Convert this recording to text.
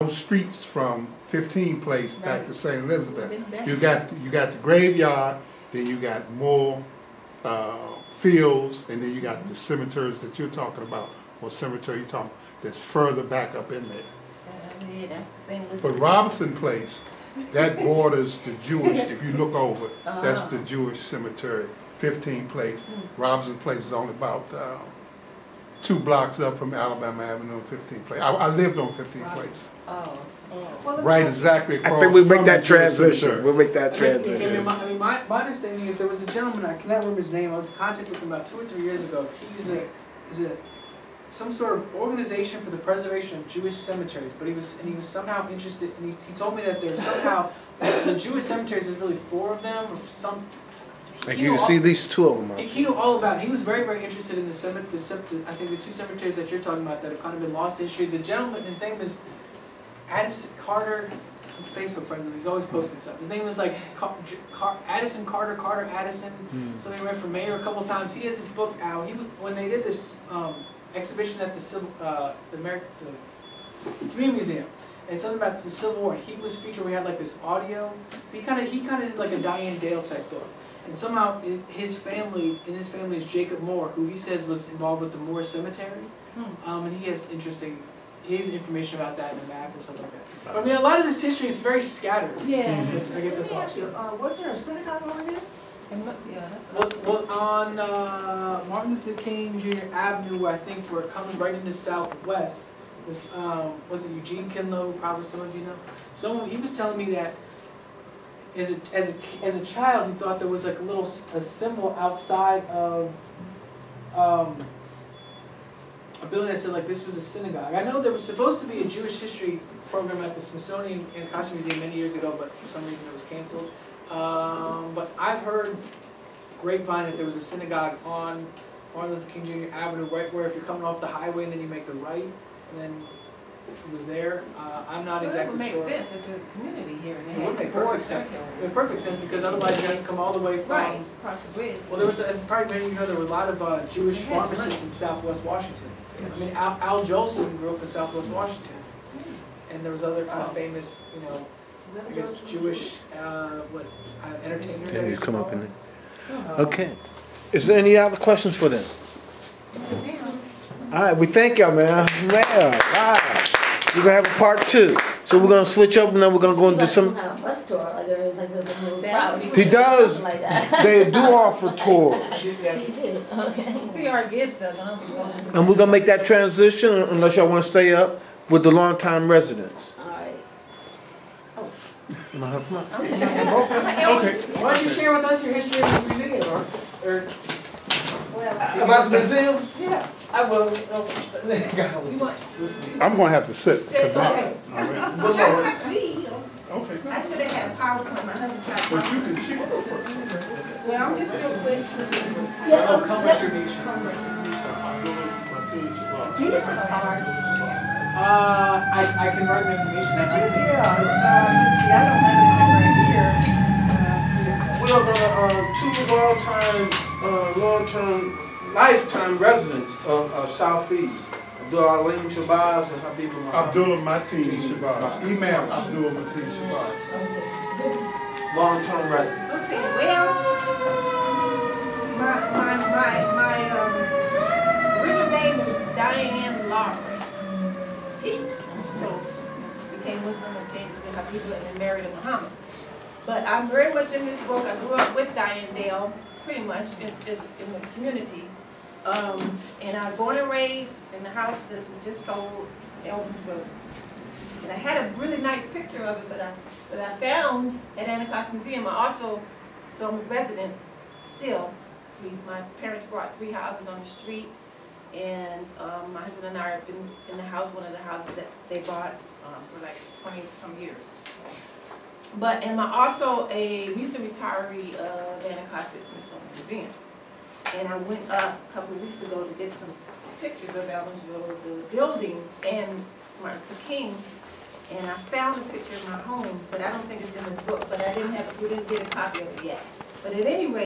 those streets from fifteen place back to St. Elizabeth. You got, you got the graveyard, then you got more, uh, fields, and then you got the cemeteries that you're talking about, or cemetery you're talking, that's further back up in there. Uh, Yeah, the. But Robinson Place, that borders the Jewish, if you look over, it, that's the Ah. Jewish cemetery, fifteen place. Hmm. Robinson Place is only about, uh, two blocks up from Alabama Avenue and fifteen place. I, I lived on fifteen place, Oh, oh. right exactly I think we make that transition, cemetery. we'll make that I mean, I transition. mean, my, I mean, my, my understanding is there was a gentleman, I cannot remember his name, I was in contact with him about two or three years ago. He's a, he's a, some sort of organization for the preservation of Jewish cemeteries, but he was, and he was somehow interested, and he, he told me that there's somehow, the Jewish cemeteries, there's really four of them, or some. Like he you knew can all- see at least two of them. He, he knew all about it. He was very, very interested in the cemetery, the cemetery, I think the two cemeteries that you're talking about that have kind of been lost to history. The gentleman, his name is Addison Carter, Facebook friends with him, he's always posting stuff. His name is like Car- Car- Addison Carter, Carter Addison, something ran for mayor a couple times. He has this book out. He, when they did this, um, exhibition at the Civil, uh, the American, the Community Museum, and something about the Civil War, he was featured, we had like this audio. He kinda, he kinda did like a Dianne Dale type book. And somehow i- his family, in his family is Jacob Moore, who he says was involved with the Moore Cemetery. Hmm. Um, and he has interesting, he has information about that in the map and stuff like that. But I mean, a lot of this history is very scattered. yeah. That's- I guess that's all. Let me ask you, uh, was there a synagogue on there? Yeah, that's. Well, well, on uh, Martin Luther King Jr. Avenue, where I think where it comes right into southwest, was um, was it Eugene Kinlow? Probably some of you know. Someone he was telling me that as a as a as a child, he thought there was like a little a symbol outside of um, a building that said like this was a synagogue. I know there was supposed to be a Jewish history program at the Smithsonian Anacostia Museum many years ago, but for some reason it was canceled. Um, but I've heard grapevine that there was a synagogue on Martin Luther King Jr. Avenue, right where if you're coming off the highway and then you make the right, and then it was there. Uh, I'm not Well, that would exactly make sure. sense if there's a community here and It they would make perfect sense. It made perfect sense because otherwise you're gonna come all the way from. Right, across the bridge. Well, there was, as probably many of you know, there were a lot of uh, Jewish They had pharmacists in Southwest Washington. I mean, Al, Al Jolson grew up in Southwest Washington, and there was other kind of Oh. famous, you know, I guess Jewish, uh, what, uh, entertainers. I And he's come up in them. there. Um, Okay. Is there any other questions for them? All right, we thank y'all, man. Man, wow. We're gonna have a part two. So we're gonna switch up and then we're gonna go into some, kind of bus tour, like a, like a little That would private be- He does. like they do offer tours. Yeah. He do, okay. C.R. Gibbs does, I don't think going into. And we're gonna make that transition unless y'all wanna stay up with the longtime residents. All right. Uh-huh. Oh. My husband. Okay. Why don't you share with us your history of the museum, or, or, Well, About the museums? yeah. I will. I'm gonna have to sit. Sit, okay. All right. I don't have to be, you know. Okay. I should have had a PowerPoint, my husband tried to. But you can share. Well, I'm just real quick. Oh, come retribution. Uh, I, I can write the information But you, yeah, um, see, I don't have it somewhere here. We are gonna, uh, two long-time, uh, long-term, lifetime residents of, of Southeast. Abdul Alim Shabazz and Habib Muhammad. Abdullah Mateen Shabazz, Imam Abdullah Mateen Shabazz. Long-term resident. Okay, well, my, my, my, my, um, original name was Diane Lowry. So, she became Muslim and changed it to Habeebah and then married a Muhammad. But I'm very much in this book, I grew up with Dianne Dale, pretty much, in, in, in the community. Um, and I was born and raised in the house that we just sold, Evansville. And I had a really nice picture of it, that I, but I found at Anacostia Museum, I also, so I'm a resident still. We, my parents bought three houses on the street, and, um, my husband and I have been in the house, one of the houses that they bought, um, for like twenty-some years. But am I also a recent retiree of Anacostia Smithsonian Museum? And I went up a couple of weeks ago to get some pictures of Evansville, the buildings and Martin Luther King. And I found a picture of my home, but I don't think it's in this book, but I didn't have, we didn't get a copy of it yet. But at any rate,